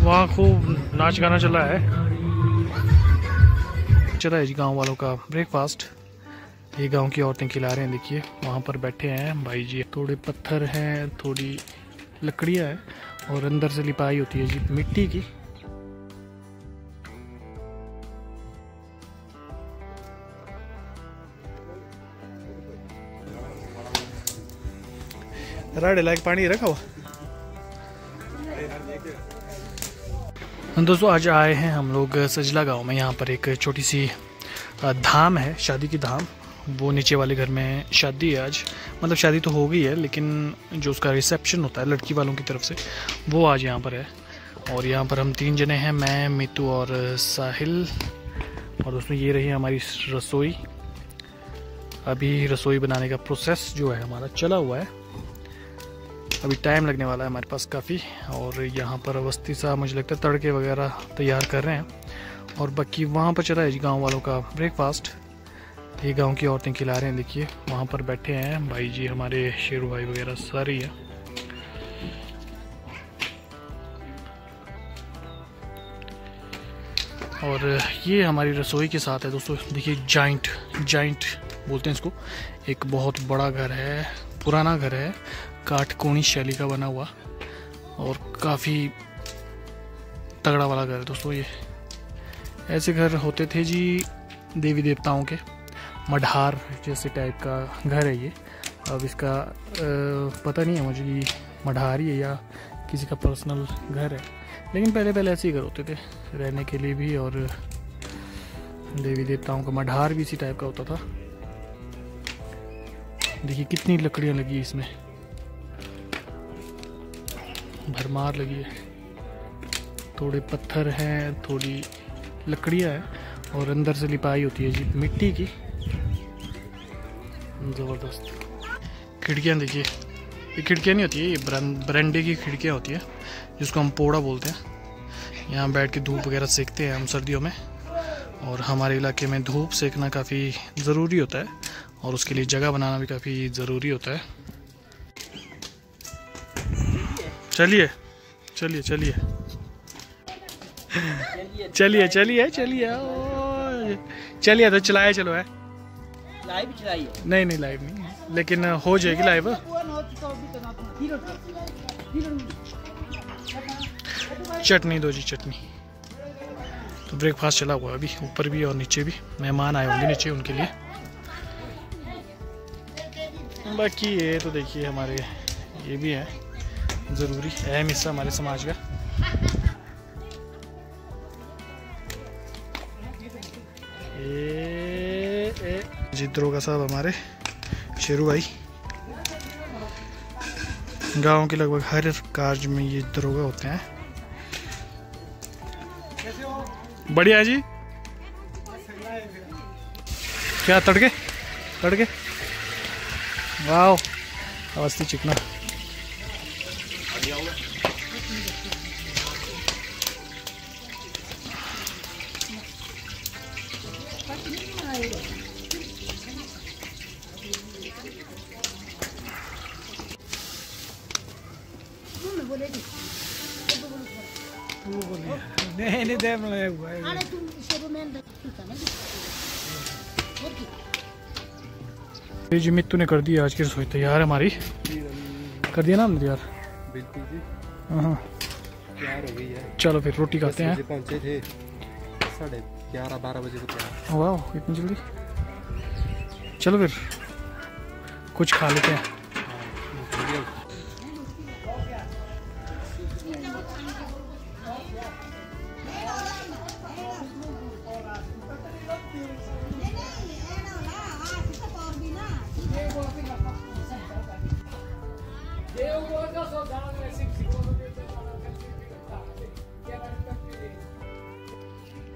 वहाँ, खूब नाच गाना चला है। चला है जी गाँव वालों का ब्रेकफास्ट ये गाँव की औरतें खिला रहे हैं, देखिए, वहाँ पर बैठे हैं भाई जी। थोड़े पत्थर हैं, थोड़ी लकड़ियाँ हैं और अंदर से लिपाई होती है जी, मिट्टी की। राडे लायक पानी रखा हुआ? दोस्तों, आज आए हैं हम लोग सजला गाँव में। यहाँ पर एक छोटी सी धाम है, शादी की धाम। वो नीचे वाले घर में शादी है आज। मतलब शादी तो हो गई है, लेकिन जो उसका रिसेप्शन होता है लड़की वालों की तरफ़ से, वो आज यहाँ पर है। और यहाँ पर हम तीन जने हैं, मैं, मितू और साहिल। और उसमें ये रही हमारी रसोई। अभी रसोई बनाने का प्रोसेस जो है, हमारा चला हुआ है। अभी टाइम लगने वाला है हमारे पास काफ़ी, और यहाँ पर अवस्थी सा मुझे लगता है तड़के वगैरह तैयार कर रहे हैं। और बाकी वहाँ पर चला है गाँव वालों का ब्रेकफास्ट ये गाँव की औरतें खिला रहे हैं, देखिए, वहाँ पर बैठे हैं भाई जी, हमारे शेरू भाई वगैरह सारे हैं और ये हमारी रसोई के साथ है दोस्तों, देखिए जाइंट जाइंट बोलते हैं इसको। एक बहुत बड़ा घर है पुराना घर है, काठकोणी शैली का बना हुआ और काफ़ी तगड़ा वाला घर है दोस्तों ये। ऐसे घर होते थे जी देवी देवताओं के, मढ़ार जैसे टाइप का घर है ये। अब इसका पता नहीं है मुझे कि मढ़ार ही है या किसी का पर्सनल घर है। लेकिन पहले पहले ऐसे ही घर होते थे, रहने के लिए भी और देवी देवताओं का मढ़ार भी इसी टाइप का होता था। देखिए, कितनी लकड़ियाँ लगी इसमें। भरमार लगी है। थोड़े पत्थर हैं, थोड़ी लकड़ियाँ हैं और अंदर से लिपाई होती है जी, मिट्टी की। ज़बरदस्त। खिड़कियाँ देखिए। ये खिड़कियाँ नहीं होती है ये बरंडे की खिड़कियाँ होती है, जिसको हम पोड़ा बोलते हैं। यहाँ बैठ के धूप वगैरह सेकते हैं हम सर्दियों में। और हमारे इलाके में धूप सेकना काफ़ी ज़रूरी होता है। और उसके लिए जगह बनाना भी काफ़ी ज़रूरी होता है। चलिए चलिए चलिए। चलिए चलिए चलिए चलिए तो चलाए चलो है। लाइव चलाइए। नहीं नहीं लाइव नहीं लेकिन हो जाएगी लाइव चटनी दो जी चटनी। तो ब्रेकफास्ट चला हुआ अभी ऊपर भी और नीचे भी। मेहमान आए होंगे नीचे उनके लिए। बाकी ये तो देखिए हमारे, ये भी है, ज़रूरी अहम हिस्सा हमारे समाज का। जीत दरोगा साहब हमारे, शेरू भाई। गाँव के लगभग हर कार्य में ये दरोगा होते हैं। बढ़िया जी। क्या तड़के तड़के। वाह अवस्थी चिकना नहीं नहीं दे मैं हुआ है जी मित्तू ने कर दिया आज की रसोई तैयार हमारी। कर दिया ना हमने यार बिल्कुल जी। हाँ तैयार हो गई है। चलो फिर रोटी खाते हैं। पहुँचे थे। साढ़े ग्यारह बारह बजे को वाह इतनी जल्दी? चलो फिर कुछ खा लेते हैं।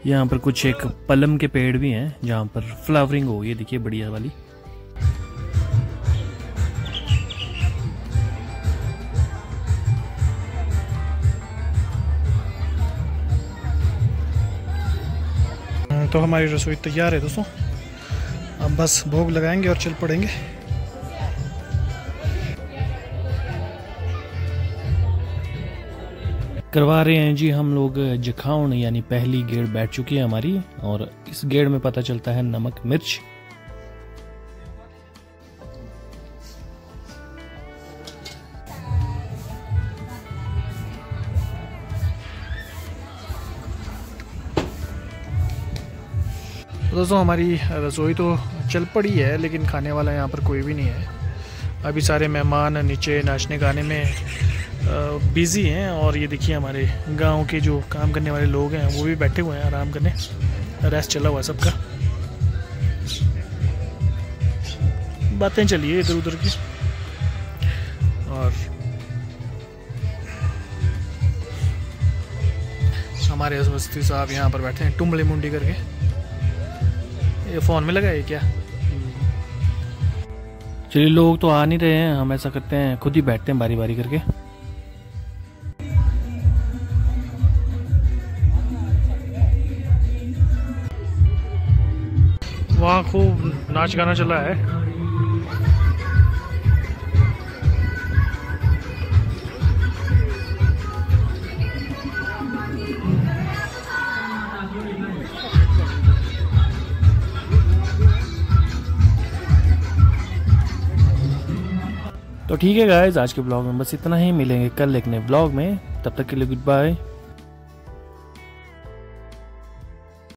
यहाँ पर कुछ एक पलम के पेड़ भी हैं, जहाँ पर फ्लावरिंग हो गई देखिए बढ़िया वाली। तो हमारी रसोई तैयार है दोस्तों। अब बस भोग लगाएँगे और चल पड़ेंगे। करवा रहे हैं जी हम लोग जखाउन, यानी पहली गेड़ बैठ चुकी है हमारी, और इस गेड़ में पता चलता है नमक, मिर्च। तो दोस्तों, हमारी रसोई तो चल पड़ी है, लेकिन खाने वाला यहाँ पर कोई भी नहीं है। अभी सारे मेहमान नीचे नाचने गाने में बिज़ी हैं और ये देखिए हमारे गाँव के जो काम करने वाले लोग हैं, वो भी बैठे हुए हैं आराम करने। रेस्ट चला हुआ है सबका। बातें चलिए इधर उधर की। और हमारे वस्ती साहब यहाँ पर बैठे हैं टुमले मुंडी करके। ये फ़ोन में लगा है क्या? चलिए, लोग तो आ नहीं रहे हैं, हम ऐसा करते हैं, खुद ही बैठते हैं बारी बारी करके। वहाँ खूब नाच गाना चला है। तो ठीक है गाइज़ आज के ब्लॉग में बस इतना ही। मिलेंगे कल एक नए ब्लॉग में। तब तक के लिए गुड बाय